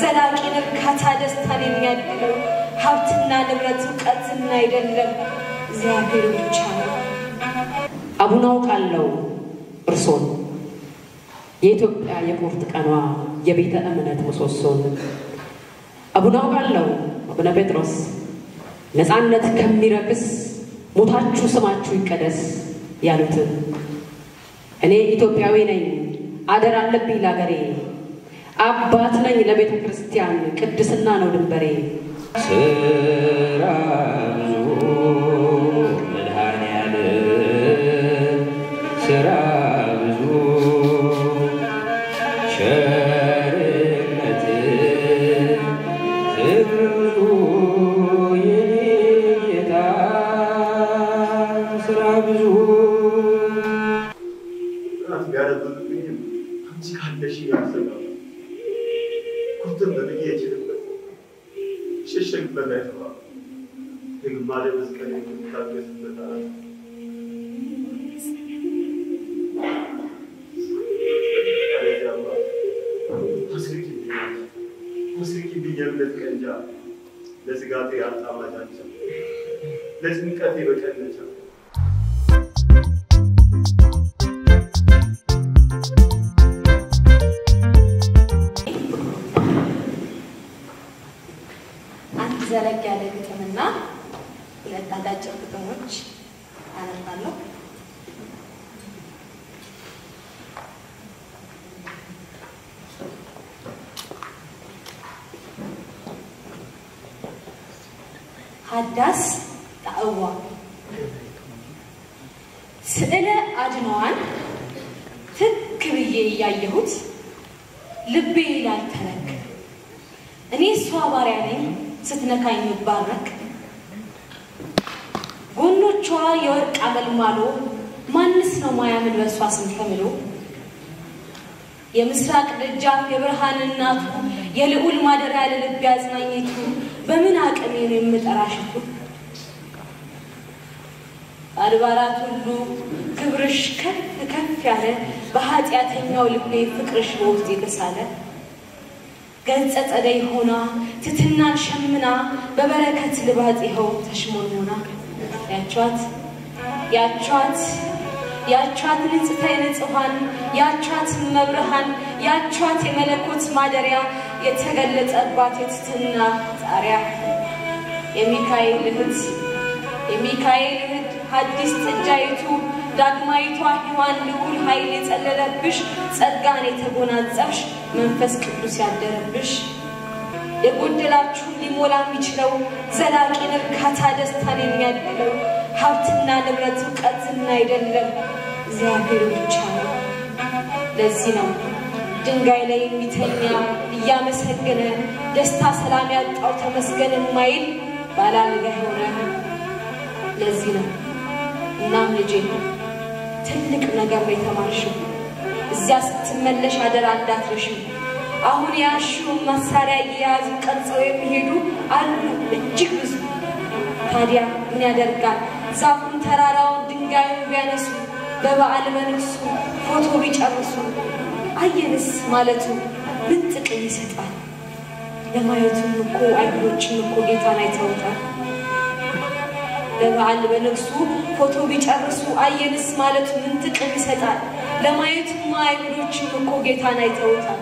ዘላቂን እርካታ ደስታን የሚያድለው ሀብትና ንብረት እውቀትና አይደለም። እግዚአብሔር ብቻ ነው። አቡነ አውቃለሁ እርሶን። የኢትዮጵያ የቁርጥ ቀኗ የቤተ እምነት ምሰሶን። አቡነ አውቃለሁ አቡነ ጴጥሮስ። ነፃነት ከሚረክስ ሞታችሁ ስማችሁ ይቀደስ ያሉትን። እኔ ኢትዮጵያዊ ነኝ። አደራ አለብኝ ለአገሬ አባት ነኝ ለቤተ ክርስቲያን ቅድስና ነው ድንበሬ። ስራ የብርሃን እናቱ የልዑል ማደሪያ ለልቤ አጽናኝቱ። በምን አቅሜ ነው የምጠራሽቱ? አድባራት ሁሉ ክብርሽ ከፍ ከፍ ያለ በኃጢአተኛው ልቤ ፍቅርሽ በውስጥ የተሳለ። ገጸ ጸደይ ሆና ትትናን ሸምና በበረከት ልባጥ ይኸው ተሽሞንሞና ያቿት ያቿት ያቿት ንጽሕተ ንጹሐን ያቿት መብርሃን ያቿት የመለኮት ማደሪያ የተገለጸባት የትትና ጣሪያ። የሚካኤል እህት የሚካኤል እህት ሐዲስ ጥጃይቱ ዳግማዊቷ ሔዋን ልዑል ኃይል የጸለለብሽ ጸጋን የተጎናጸፍሽ መንፈስ ቅዱስ ያደረብሽ። የጎደላችሁን ሊሞላ የሚችለው ዘላቂን እርካታ ደስታን የሚያድለው ሀብትና ንብረት እውቀትና አይደለም እግዚአብሔር ብቻ ነው። ለዚህ ነው ድንጋይ ላይ የሚተኛ እያመሰገነ ደስታ ሰላም ያጣው ተመስገን የማይል ባላልጋ የሆነ ለዚህ ነው እናም ልጄ ትልቅ ነገር ነው የተማርሽው። እዚያ ስትመለሽ አደራ እንዳትረሽው። አሁን ያሽውን መሳሪያ እየያዙ ቀርጸው የሚሄዱ አሉ እጅግ ብዙ። ታዲያ ምን ያደርጋል ዛፉን፣ ተራራውን፣ ድንጋዩን ቢያነሱ በበዓል በንግሱ ፎቶ ቢጨርሱ አየንስ ማለቱ ምን ጥቅም ይሰጣል? ለማየቱም እኮ አይሁዶችም እኮ ጌታን አይተውታል። በበዓል በንግሱ ፎቶ ቢጨርሱ አየንስ ማለቱ ምን ጥቅም ይሰጣል? ለማየቱማ አይሁዶችም እኮ ጌታን አይተውታል።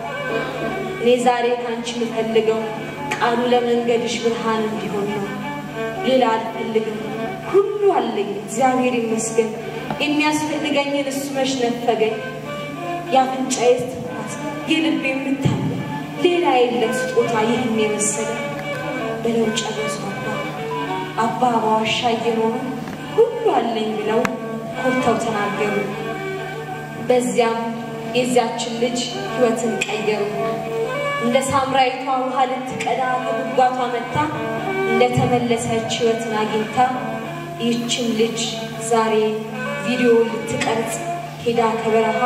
እኔ ዛሬ ካንቺ የምፈልገው ቃሉ ለመንገድሽ ብርሃን እንዲሆን ነው። ሌላ አልፈልግም። ሁሉ አለኝ፣ እግዚአብሔር ይመስገን። የሚያስፈልገኝን እሱ መች ነፈገኝ። የአፍንጫዬ እስትንፋስ፣ የልቤ የምታለ ሌላ የለም ስጦታ ይህን የመሰለ ብለው ጨረሱ አባ አባ በዋሻ እየኖሩ ሁሉ አለኝ ብለው ኮርተው ተናገሩ። በዚያም የዚያችን ልጅ ሕይወትን ቀየሩ። እንደ ሳምራዊቷ ውሃ ልትቀዳ ከጉድጓቷ መታ እንደተመለሰች ሕይወትን አግኝታ ይህችን ልጅ ዛሬ ቪዲዮ ልትቀርጽ ሄዳ ከበረሃ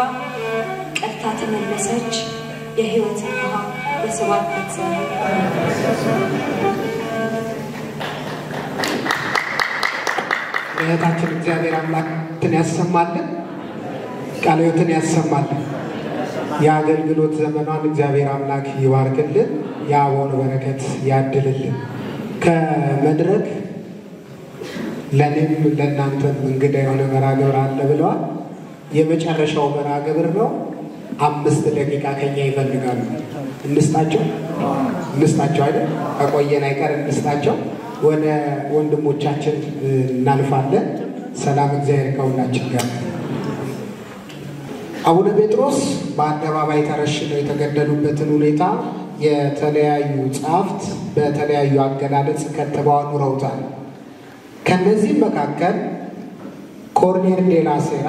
ቀርታ ተመለሰች። የሕይወትን ውሃ በሰባት እህታችን እግዚአብሔር አምላክን ያሰማልን፣ ቃለ ሕይወትን ያሰማልን። የአገልግሎት ዘመኗን እግዚአብሔር አምላክ ይባርክልን፣ የአቦን በረከት ያድልልን። ከመድረክ ለእኔም ለእናንተም እንግዳ የሆነ መርሃ ግብር አለ ብለዋል። የመጨረሻው መርሃ ግብር ነው። አምስት ደቂቃ ከኛ ይፈልጋሉ። እንስጣቸው እንስጣቸው አይደል? ከቆየን አይቀር እንስጣቸው። ወደ ወንድሞቻችን እናልፋለን። ሰላም እግዚአብሔር ከሁላችን ጋር። አቡነ ጴጥሮስ በአደባባይ ተረሽነው የተገደሉበትን ሁኔታ የተለያዩ ጸሐፍት በተለያዩ አገላለጽ ከትበው አኑረውታል። ከነዚህም መካከል ኮርኔል ዴላ ሴራ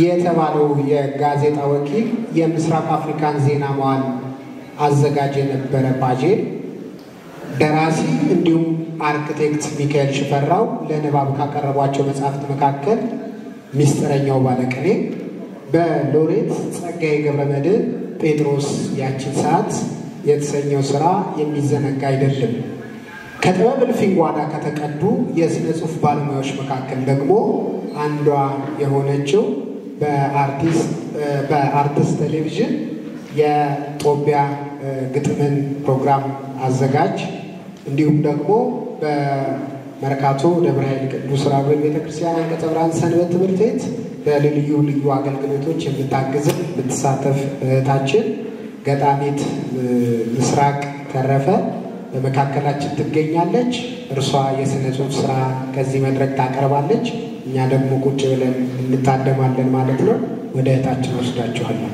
የተባለው የጋዜጣ ወኪል የምስራቅ አፍሪካን ዜና መዋል አዘጋጅ የነበረ ባጄል ደራሲ እንዲሁም አርክቴክት ሚካኤል ሽፈራው ለንባብ ካቀረቧቸው መጽሐፍት መካከል ሚስጥረኛው ባለቅኔ በሎሬት ጸጋዬ ገብረመድኅን ጴጥሮስ ያቺን ሰዓት የተሰኘው ስራ የሚዘነጋ አይደለም። ከጥበብ እልፍኝ ጓዳ ከተቀዱ የሥነ ጽሑፍ ባለሙያዎች መካከል ደግሞ አንዷ የሆነችው በአርቲስት ቴሌቪዥን የጦቢያ ግጥምን ፕሮግራም አዘጋጅ እንዲሁም ደግሞ በመርካቶ ደብረ ኃይል ቅዱስ ራጉኤል ቤተክርስቲያን አንቀጸ ብርሃን ሰንበት ትምህርት ቤት በልዩ ልዩ አገልግሎቶች የምታግዝ የምትሳተፍ እህታችን ገጣሚት ምስራቅ ተረፈ በመካከላችን ትገኛለች። እርሷ የሥነ ጽሑፍ ስራ ከዚህ መድረክ ታቀርባለች። እኛ ደግሞ ቁጭ ብለን እንታደማለን ማለት ነው። ወደ እህታችን ወስዳችኋለሁ።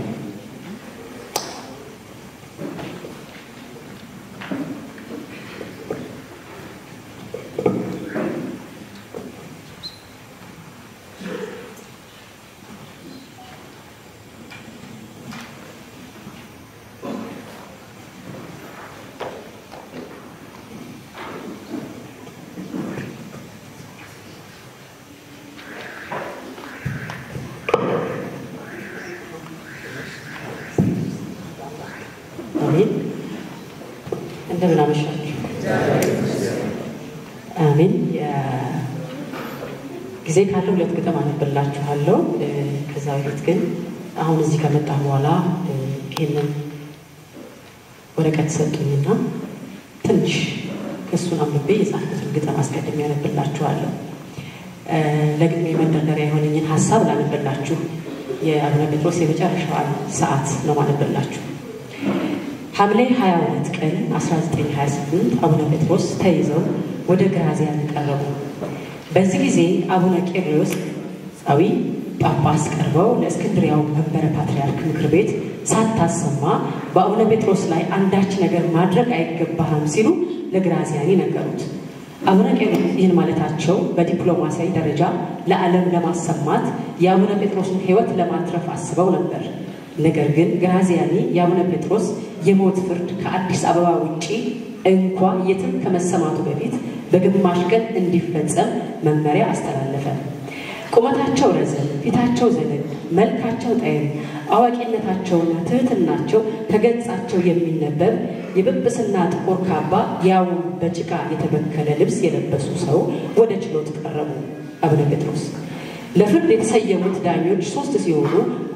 አሜን። እንደምን አመሻችሁ። አሜን። ጊዜ ካለ ሁለት ግጥም አነብላችኋለሁ። ከዛ በፊት ግን አሁን እዚህ ከመጣ በኋላ ይህንን ወረቀት ሰጡኝና ትንሽ ከእሱን አንብቤ የጻፍኩትን ግጥም አስቀድሜ ያነብላችኋለሁ። ለግጥሜ መንደርደሪያ የሆነኝን ሀሳብ ላነብላችሁ። የአቡነ ጴጥሮስ የመጨረሻዋን ሰዓት ነው ማነብላችሁ። ሐምሌ 22 ቀን 1928 አቡነ ጴጥሮስ ተይዘው ወደ ግራዚያን ቀረቡ። በዚህ ጊዜ አቡነ ቄርሎስ ጻዊ ጳጳስ ቀርበው ለእስክንድሪያው መንበረ ፓትርያርክ ምክር ቤት ሳታሰማ በአቡነ ጴጥሮስ ላይ አንዳች ነገር ማድረግ አይገባህም ሲሉ ለግራዚያኒ ነገሩት። አቡነ ቄርሎስ ይህን ማለታቸው በዲፕሎማሲያዊ ደረጃ ለዓለም ለማሰማት የአቡነ ጴጥሮስን ሕይወት ለማትረፍ አስበው ነበር። ነገር ግን ግራዚያኒ የአቡነ ጴጥሮስ የሞት ፍርድ ከአዲስ አበባ ውጪ እንኳ የትም ከመሰማቱ በፊት በግማሽ ቀን እንዲፈጸም መመሪያ አስተላለፈ። ቁመታቸው ረዘም፣ ፊታቸው ዘለግ፣ መልካቸው ጠይም፣ አዋቂነታቸውና ትህትናቸው ከገጻቸው የሚነበብ የጵጵስና ጥቁር ካባ ያውም በጭቃ የተበከለ ልብስ የለበሱ ሰው ወደ ችሎት ቀረቡ። አቡነ ጴጥሮስ ለፍርድ የተሰየሙት ዳኞች ሶስት ሲሆኑ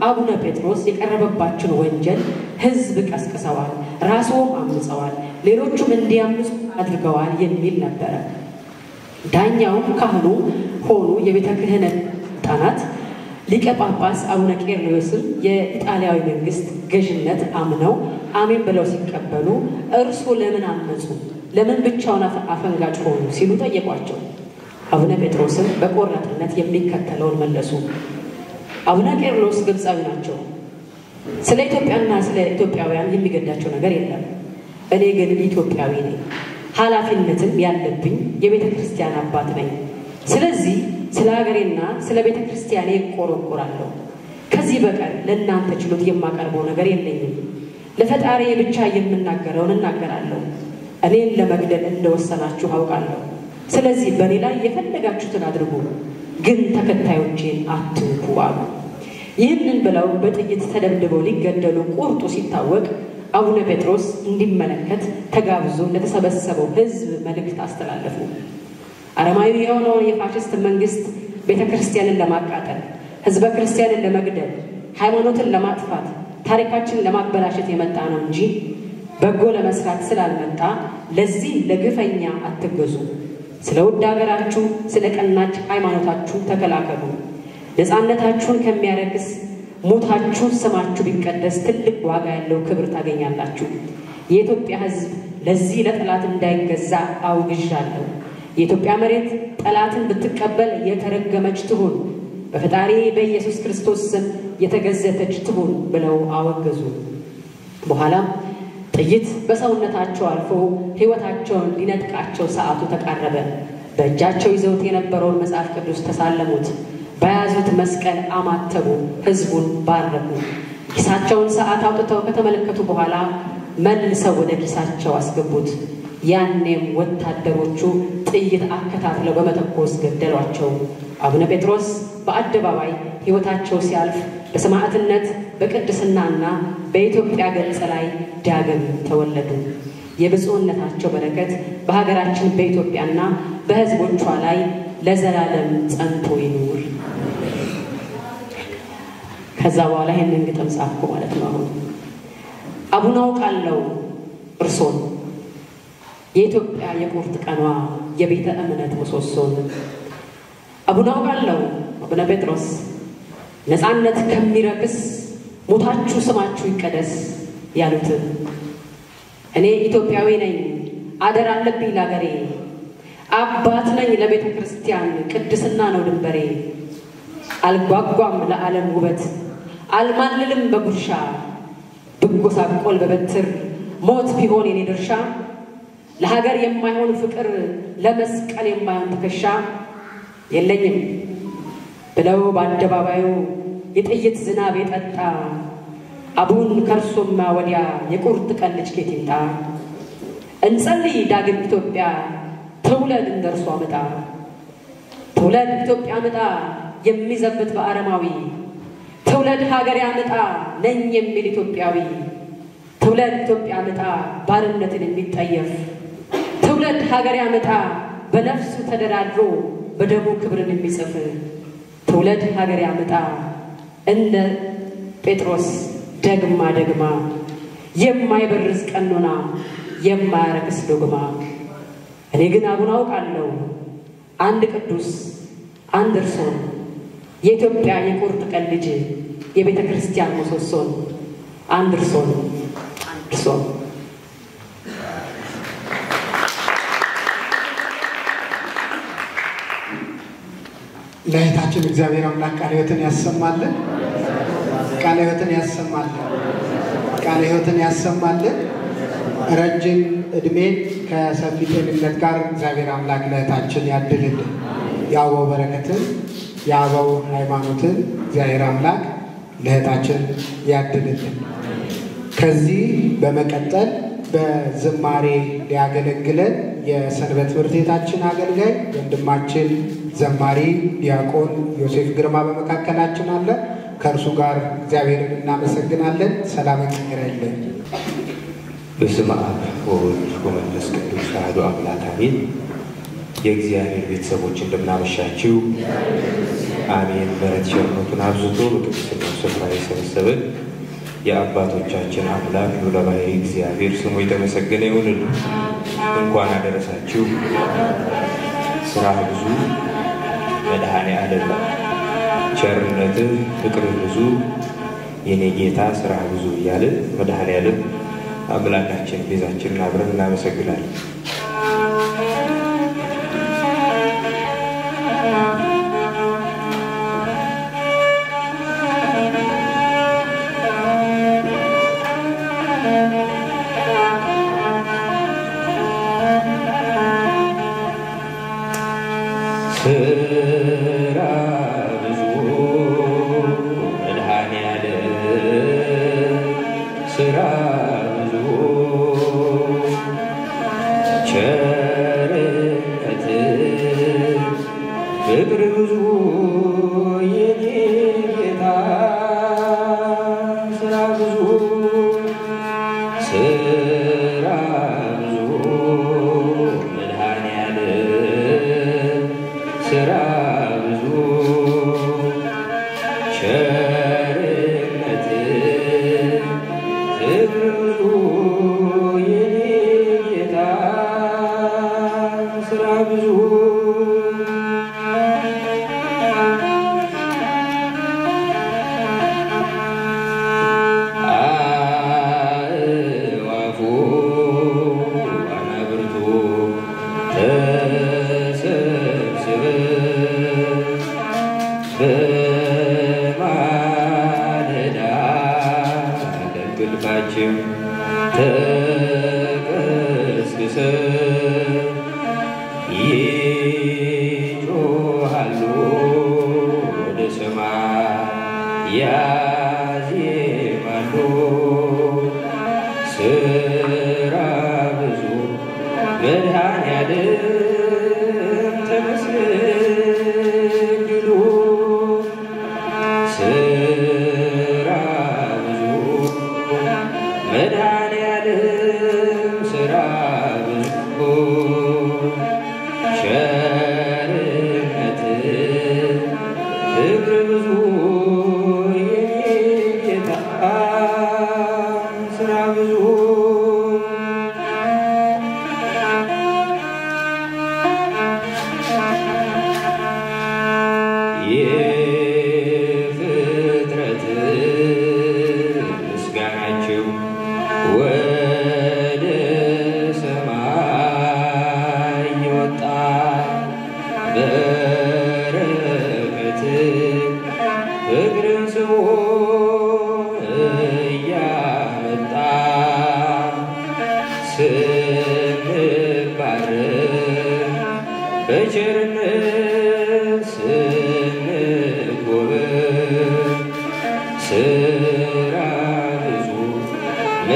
አቡነ ጴጥሮስ የቀረበባቸውን ወንጀል ሕዝብ ቀስቅሰዋል፣ ራስዎም አምፀዋል፣ ሌሎቹም እንዲያምፁ አድርገዋል የሚል ነበረ። ዳኛውም ካህኑ ሆኑ የቤተ ክህነት ጣናት ሊቀ ጳጳስ አቡነ ቄርሎስም የኢጣሊያዊ መንግስት ገዥነት አምነው አሜን ብለው ሲቀበሉ እርሱ ለምን አመፁ? ለምን ብቻውን አፈንጋጭ ሆኑ? ሲሉ ጠየቋቸው። አቡነ ጴጥሮስም በቆራጥነት የሚከተለውን መለሱ። አቡነ ቄርሎስ ግብፃዊ ናቸው። ስለ ኢትዮጵያና ስለ ኢትዮጵያውያን የሚገዳቸው ነገር የለም። እኔ ግን ኢትዮጵያዊ ነኝ፣ ኃላፊነትም ያለብኝ የቤተ ክርስቲያን አባት ነኝ። ስለዚህ ስለ ሀገሬና ስለ ቤተ ክርስቲያኔ እቆረቆራለሁ። ከዚህ በቀር ለእናንተ ችሎት የማቀርበው ነገር የለኝም። ለፈጣሪ ብቻ የምናገረውን እናገራለሁ። እኔን ለመግደል እንደወሰናችሁ አውቃለሁ። ስለዚህ በእኔ ላይ የፈለጋችሁትን አድርጉ፣ ግን ተከታዮቼን አትንኩ አሉ። ይህንን ብለው በጥይት ተደብድበው ሊገደሉ ቁርጡ ሲታወቅ አቡነ ጴጥሮስ እንዲመለከት ተጋብዞ ለተሰበሰበው ሕዝብ መልእክት አስተላለፉ። አረማዊ የሆነውን የፋሽስት መንግስት ቤተ ክርስቲያንን ለማቃጠል፣ ህዝበ ክርስቲያንን ለመግደል፣ ሃይማኖትን ለማጥፋት፣ ታሪካችንን ለማበላሸት የመጣ ነው እንጂ በጎ ለመስራት ስላልመጣ ለዚህ ለግፈኛ አትገዙ። ስለ ውድ ሀገራችሁ፣ ስለ ቀናች ሃይማኖታችሁ ተከላከሉ። ነፃነታችሁን ከሚያረክስ ሞታችሁ ስማችሁ ቢቀደስ ትልቅ ዋጋ ያለው ክብር ታገኛላችሁ። የኢትዮጵያ ሕዝብ ለዚህ ለጠላት እንዳይገዛ አውግዣለሁ። የኢትዮጵያ መሬት ጠላትን ብትቀበል የተረገመች ትሁን፣ በፈጣሪ በኢየሱስ ክርስቶስ ስም የተገዘተች ትሁን ብለው አወገዙ። በኋላም ጥይት በሰውነታቸው አልፎ ሕይወታቸውን ሊነጥቃቸው ሰዓቱ ተቃረበ። በእጃቸው ይዘውት የነበረውን መጽሐፍ ቅዱስ ተሳለሙት። በያዙት መስቀል አማተቡ፣ ሕዝቡን ባረኩ። ኪሳቸውን ሰዓት አውጥተው ከተመለከቱ በኋላ መልሰው ወደ ኪሳቸው አስገቡት። ያኔም ወታደሮቹ ጥይት አከታትለው በመተኮስ ገደሏቸው። አቡነ ጴጥሮስ በአደባባይ ሕይወታቸው ሲያልፍ በሰማዕትነት በቅድስናና በኢትዮጵያ ገጽ ላይ ዳግም ተወለዱ። የብፁዕነታቸው በረከት በሀገራችን በኢትዮጵያና በሕዝቦቿ ላይ ለዘላለም ጸንቶ ይኑር። ከዛ በኋላ ይህንን ግጥም ጻፍኩ ማለት ነው። አሁን። አቡነ አውቃለሁ እርሶን። የኢትዮጵያ የቁርጥ ቀኗ የቤተ እምነት ምሰሶን። አቡነ አውቃለሁ አቡነ ጴጥሮስ። ነፃነት ከሚረክስ ሞታችሁ ስማችሁ ይቀደስ ያሉትን። እኔ ኢትዮጵያዊ ነኝ አደር አለብኝ ላገሬ አባት ነኝ ለቤተ ክርስቲያን ቅድስና ነው ድንበሬ። አልጓጓም ለዓለም ውበት አልማልልም በጉርሻ ብጎሳቆል በበትር ሞት ቢሆን የኔ ድርሻ። ለሀገር የማይሆን ፍቅር ለመስቀል የማይሆን ትከሻ። የለኝም ብለው በአደባባዩ የጥይት ዝናብ የጠጣ አቡን ከርሶማ ወዲያ የቁርጥ ቀን ልጅ ኬት ይምጣ። እንጸልይ ዳግም ኢትዮጵያ ትውለድ እንደርሷ ምጣ ትውለድ ኢትዮጵያ ምጣ የሚዘብት በአረማዊ። ትውለድ ሀገር ያምጣ ነኝ የሚል ኢትዮጵያዊ። ትውለድ ኢትዮጵያ ምጣ ባርነትን የሚጠየፍ። ትውለድ ሀገር ያምጣ በነፍሱ ተደራድሮ በደሙ ክብርን የሚጽፍ። ትውለድ ሀገር ያምጣ እንደ ጴጥሮስ ደግማ ደግማ። የማይበርዝ ቀኖና የማያረክስ ዶግማ እኔ ግን አቡነ አውቃለሁ አንድ ቅዱስ አንድ እርሶን የኢትዮጵያ የቁርጥ ቀን ልጅ የቤተ ክርስቲያን ምሰሶን አንድ እርሶን እርሶን ለእህታችን እግዚአብሔር አምላክ ቃለ ሕይወትን ያሰማልን። ቃለ ሕይወትን ያሰማልን። ቃለ ሕይወትን ያሰማልን። ረጅም ዕድሜን ከሰፊ ጤንነት ጋር እግዚአብሔር አምላክ ለእህታችን ያድልልን። የአበው በረከትን የአበው ሃይማኖትን እግዚአብሔር አምላክ ለእህታችን ያድልልን። ከዚህ በመቀጠል በዝማሬ ሊያገለግለን የሰንበት ትምህርት ቤታችን አገልጋይ ወንድማችን ዘማሪ ዲያቆን ዮሴፍ ግርማ በመካከላችን አለ። ከእርሱ ጋር እግዚአብሔርን እናመሰግናለን። ሰላም ያለን በስመ አብ ወወልድ ወመንፈስ ቅዱስ አሐዱ አምላክ አሜን። የእግዚአብሔር ቤተሰቦች እንደምናመሻችው አሜን። ምሕረት ቸርነቱን አብዝቶ በቅድስናው ስፍራ የሰበሰበን የአባቶቻችን አምላክ ባሕርይ እግዚአብሔር ስሙ የተመሰገነ ይሁንልን። እንኳን አደረሳችሁ። ስራ ብዙ መድኃኔ ዓለም ቸርነትህ ፍቅርህ ብዙ የኔ ጌታ ስራ ብዙ እያልን መድኃኔ ዓለም አምላካችን ቤዛችንን አብረን እናመሰግናለን።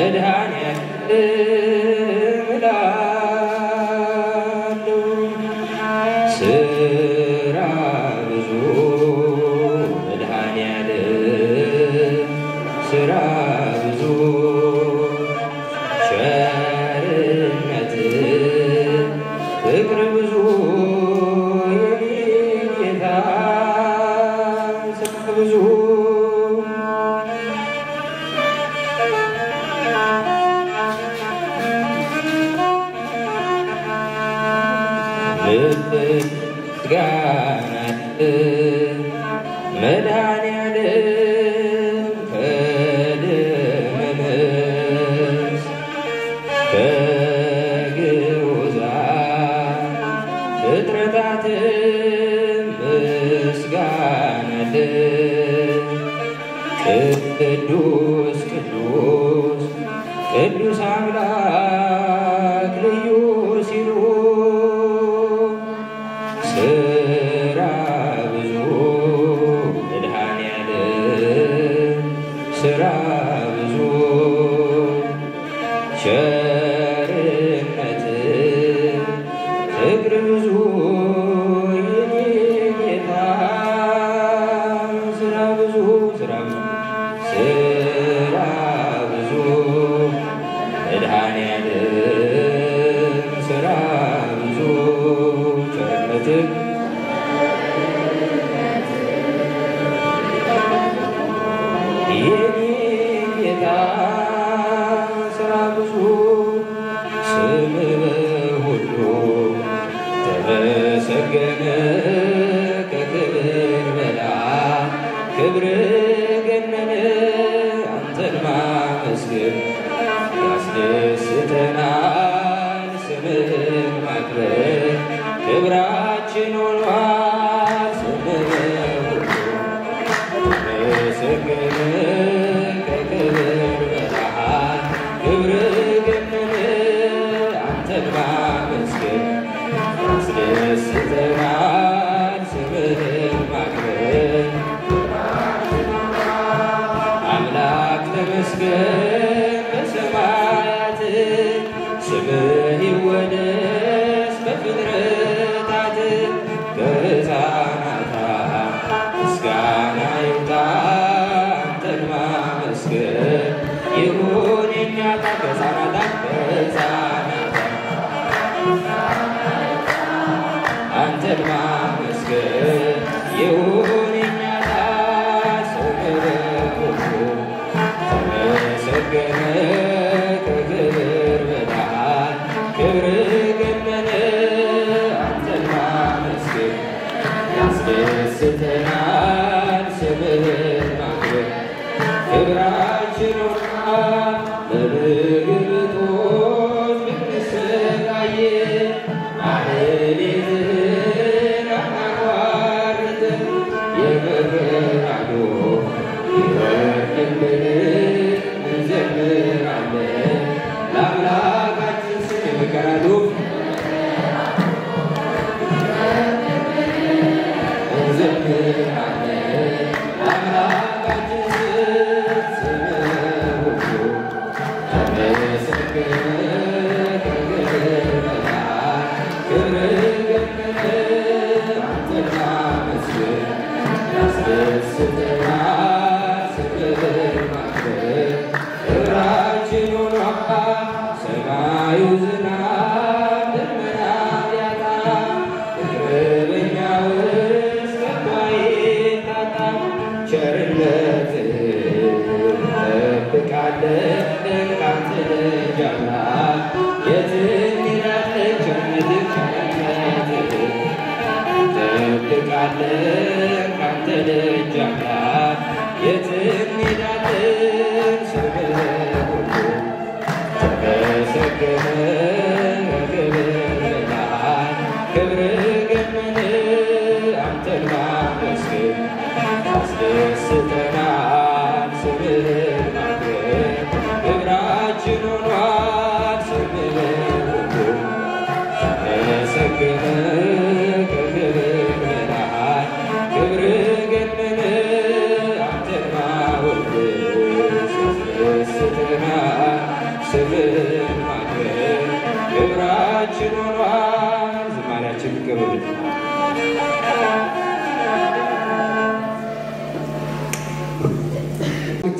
Good hearted. ምስጋና ቅዱስ ቅዱስ ቅዱስ አምላክ እንጠብቃለን ካንተ ደጅ የት እንሄዳለን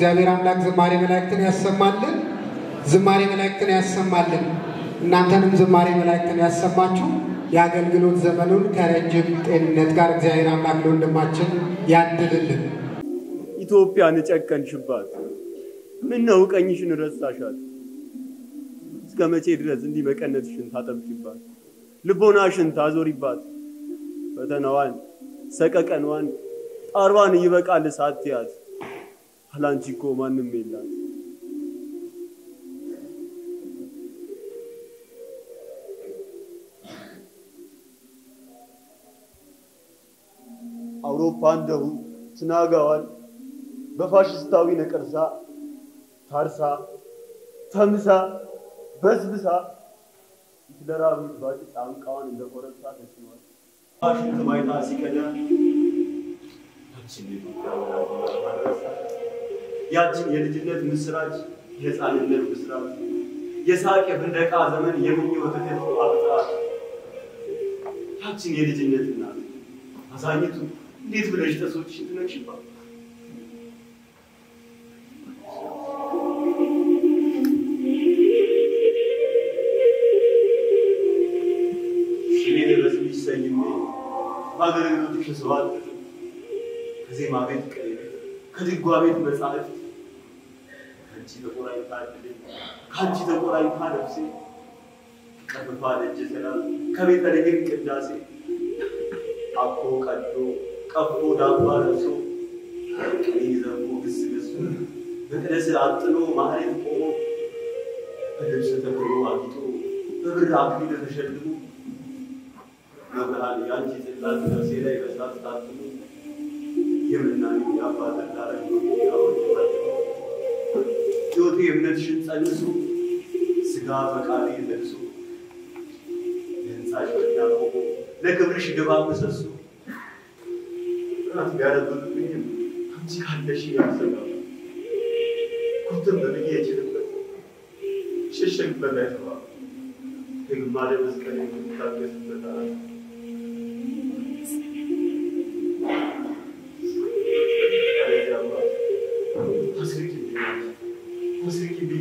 እግዚአብሔር አምላክ ዝማሬ መላእክትን ያሰማልን፣ ዝማሬ መላእክትን ያሰማልን። እናንተንም ዝማሬ መላእክትን ያሰማችሁ የአገልግሎት ዘመኑን ከረጅም ጤንነት ጋር እግዚአብሔር አምላክ ለወንድማችን ያድልልን። ኢትዮጵያን ጨከንሽባት፣ ምን ነው ቀኝሽን ረሳሻት? እስከ መቼ ድረስ እንዲህ መቀነትሽን ታጠብቂባት? ልቦናሽን ታዞሪባት? ፈተናዋን፣ ሰቀቀኗን፣ ጣሯን ይበቃል ሳትያት፣ አላንቺ እኮ ማንም የላት። አውሮፓ እንደሁ ትናጋዋን በፋሽስታዊ ነቀርሳ ታርሳ ተምሳ በስብሳ ሂትለራዊ ባጭ ጫንቃዋን እንደ ኮረብታ ተጭኗል። ፋሽስት ማይታ ሲቀዳ ያችን የኢትዮጵያ ወላጅ ማድረሳ ያችን የልጅነት ምስራች የሕፃንነት ምስራች የሳቅ የፍንደቃ ዘመን የምኞት እህል አብጣት ያችን የልጅነት እናት አዛኝቱ እንዴት ብለሽ ጥርሶችሽን ትነክሽባት? ስሜን በስምሽ ሰይሜ በአገልግሎትሽ ስባጥጥ ከዜማ ቤት ቅኔ ቤት ከድጓ ቤት መጻሕፍት ከአንቺ ተቆራኝታ ዕድሌ ከአንቺ ተቆራኝታ ነፍሴ ቀጥታ ደጀ ሰላም ከቤተልሔም ቅዳሴ አኮ ቀዶ ቀፎ ዳባ ለብሶ ቅኔ ዘርፎ ግስ ገሱ መቅደስ አጥኖ ማህሌት ቆሞ በልብስ ተክሎ አጊጦ በብር አክሊል ተሸልሞ መብርሃን የአንቺ ጽላት ነፍሴ ላይ በሳት ታትሞ የምናኔ የአባት ዳረግ ሕይወቴ እምነትሽን ጸንሶ ስጋ ፈቃዴ ለብሶ የህንፃሽ መኪና ቆሞ ለክብርሽ ድባብ ምሰሶ ጥናት ቢያደርጉልኝም አንቺ ካለሽ ያሰጋ ኩትም ብዬ የችልበት ሽሽግበት አይተባ ግማደ መስቀል የምታገስበት አላት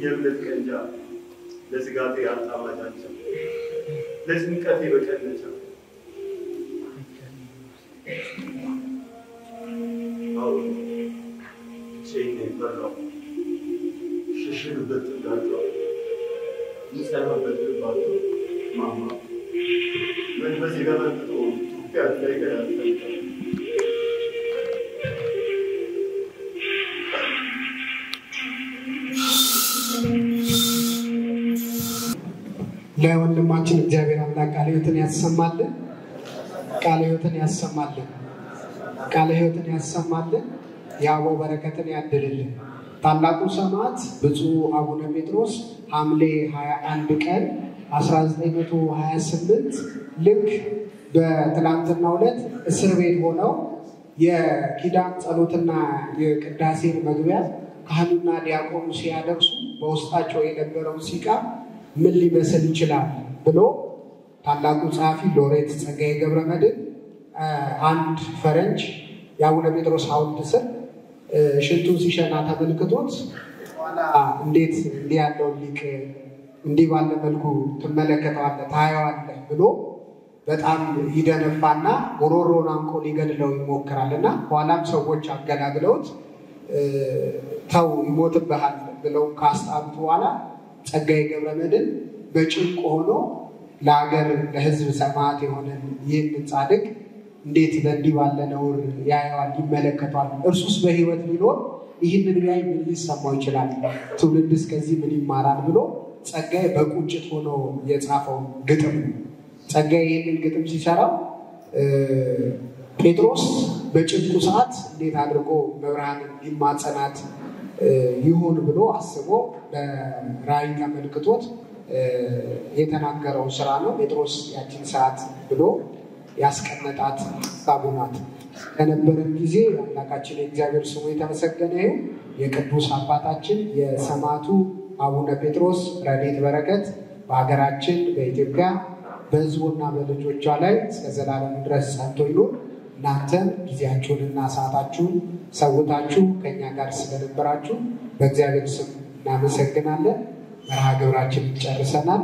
የእምነት ቀንጃ ለስጋቴ አጣማጃቸው ለጭንቀቴ በቀነቻ ሕይወትን ያሰማልን፣ ቃለ ሕይወትን ያሰማልን፣ ቃለ ሕይወትን ያሰማልን፣ የአበው በረከትን ያድልልን። ታላቁ ሰማዕት ብፁዕ አቡነ ጴጥሮስ ሐምሌ 21 ቀን 1928 ልክ በትላንትናው ዕለት እስር ቤት ሆነው የኪዳን ጸሎትና የቅዳሴን መግቢያ ካህኑና ዲያቆኑ ሲያደርሱ በውስጣቸው የነበረው ሲቃ ምን ሊመስል ይችላል ብሎ ታላቁ ጸሐፊ ሎሬት ጸጋዬ ገብረ መድኅን አንድ ፈረንጅ የአቡነ ጴጥሮስ ሐውልት ስር ሽንቱን ሲሸና ተመልክቶት እንዴት እንዲህ ያለውን ሊቅ እንዲህ ባለ መልኩ ትመለከተዋለህ ታየዋለህ ብሎ በጣም ይደነፋና ጉሮሮውን አንቆ ሊገድለው ይሞክራል። እና ኋላም ሰዎች አገላግለውት ተው ይሞትብሃል ብለው ካስጣሉት በኋላ ጸጋዬ ገብረመድኅን በጭንቅ ሆኖ ለሀገር ለሕዝብ ሰማዕት የሆነን ይህንን ጻድቅ እንዴት በእንዲህ ባለ ነውር ያየዋል ይመለከቷል? እርሱስ በሕይወት ቢኖር ይህንን ቢያይ ምን ሊሰማው ይችላል? ትውልድስ ከዚህ ምን ይማራል? ብሎ ጸጋዬ በቁጭት ሆኖ የጻፈው ግጥም ነው። ይህንን ግጥም ሲሰራው ጴጥሮስ በጭንቁ ሰዓት እንዴት አድርጎ መብርሃንን ሊማጸናት ይሁን ብሎ አስቦ በራእይ ተመልክቶት የተናገረው ስራ ነው። ጴጥሮስ ያችን ሰዓት ብሎ ያስቀመጣት ሀሳቡ ናት። ከነበረን ጊዜ አምላካችን የእግዚአብሔር ስሙ የተመሰገነ ይሁን። የቅዱስ አባታችን የሰማዕቱ አቡነ ጴጥሮስ ረድኤት በረከት በሀገራችን በኢትዮጵያ በሕዝቡና በልጆቿ ላይ እስከ ዘላለም ድረስ ጸንቶ ይኑር። እናንተም ጊዜያችሁንና ሰዓታችሁን ሰውታችሁ ከእኛ ጋር ስለነበራችሁ በእግዚአብሔር ስም እናመሰግናለን። መርሃ ግብራችንን ጨርሰናል።